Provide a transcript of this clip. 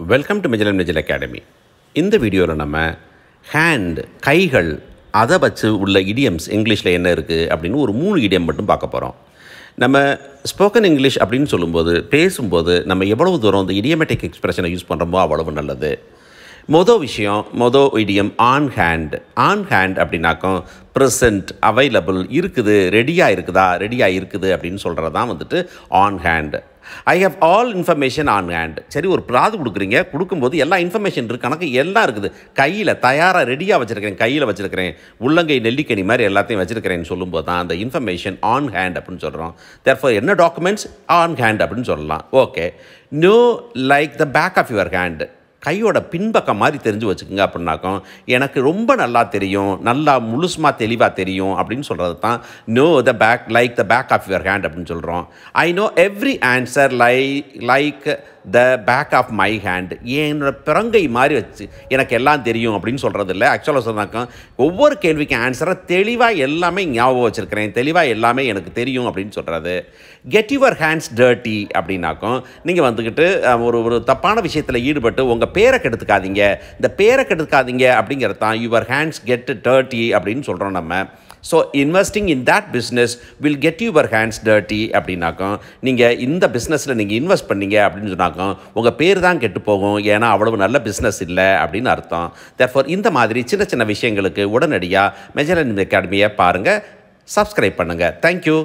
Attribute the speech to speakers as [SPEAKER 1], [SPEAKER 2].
[SPEAKER 1] Welcome to மிஜலம் நிஜல் academy இந்த வீடியோவில் நம்ம ஹேண்ட் கைகள் அதை வச்சு உள்ள இடியம்ஸ் இங்கிலீஷில் என்ன இருக்குது அப்படின்னு ஒரு மூணு இடியம் மட்டும் பார்க்க போகிறோம் நம்ம ஸ்போக்கன் இங்கிலீஷ் அப்படின்னு சொல்லும்போது பேசும்போது நம்ம எவ்வளவு தூரம் இந்த இடியமேட்டிக் எக்ஸ்பிரஷனை யூஸ் பண்ணுறோமோ அவ்வளவு நல்லது. மொதல் விஷயம் மொதல் idiom on hand on hand அப்படின்னாக்கும் present available இருக்குது ரெடியாக இருக்குதா ரெடியாக இருக்குது அப்படின்னு சொல்கிறது தான் வந்துட்டு on hand I have all information on hand சரி ஒரு ப்ராது கொடுக்குறீங்க. கொடுக்கும்போது எல்லா இன்ஃபர்மேஷன் இருக்குது கணக்கு எல்லாம் இருக்குது. கையில் தயாராக ரெடியாக வச்சுருக்கிறேன். கையில் வச்சுருக்கிறேன். உள்ளங்கை நெல்லிக்கனி மாதிரி எல்லாத்தையும் வச்சுருக்கிறேன்னு சொல்லும்போது தான் அந்த இன்ஃபர்மேஷன் ஆன் ஹேண்ட் அப்படின்னு சொல்கிறோம் தேர்ஃபார் என்ன டாக்குமெண்ட்ஸ் ஆன் ஹேண்ட் அப்படின்னு சொல்லலாம். Okay know like the back of your hand கையோட பின்பக்கம் மாதிரி தெரிஞ்சு வச்சுக்கோங்க அப்படின்னாக்கோ எனக்கு ரொம்ப நல்லா தெரியும் நல்லா முழுசுமாக தெளிவாக தெரியும் அப்படின்னு சொல்கிறது தான் know the back like the back of your hand அப்படின்னு சொல்கிறோம் I know every answer like like the back of my hand என்னோட பிறங்கை மாதிரி வச்சு எனக்கு எல்லாம் தெரியும் அப்படின்னு சொல்கிறது இல்லை. ஆக்சுவலாக சொன்னாக்கா ஒவ்வொரு கேள்விக்கு ஆன்சரை தெளிவாக எல்லாமே ஞாபகம் வச்சுருக்கிறேன். தெளிவாக எல்லாமே எனக்கு தெரியும் அப்படின்னு சொல்கிறது கெட் யுவர் ஹேண்ட்ஸ் டர்ட்டி அப்படின்னாக்கும் நீங்கள் வந்துக்கிட்டு ஒரு ஒரு தப்பான விஷயத்தில் ஈடுபட்டு உங்கள் பேரை கெடுத்துக்காதீங்க. இந்த பேரை கெடுத்துக்காதீங்க அப்படிங்கிறது தான் யுவர் ஹேண்ட்ஸ் கெட் டர்ட்டி அப்படின்னு சொல்கிறோம் நம்ம. So investing in that business will get your hands dirty அப்படின்னாக்கும் நீங்கள் இந்த பிஸ்னஸில் நீங்கள் இன்வெஸ்ட் பண்ணீங்க அப்படின்னு சொன்னாக்கும் உங்கள் பேர் தான் கெட்டு போகும். ஏன்னா அவ்வளவு நல்ல பிஸ்னஸ் இல்லை அப்படின்னு அர்த்தம். தேர்ஃபார் இந்த மாதிரி சின்ன சின்ன விஷயங்களுக்கு உடனடியாக மெஜரன் அகாடமியை பாருங்கள் சப்ஸ்கிரைப் பண்ணுங்கள் தேங்க்யூ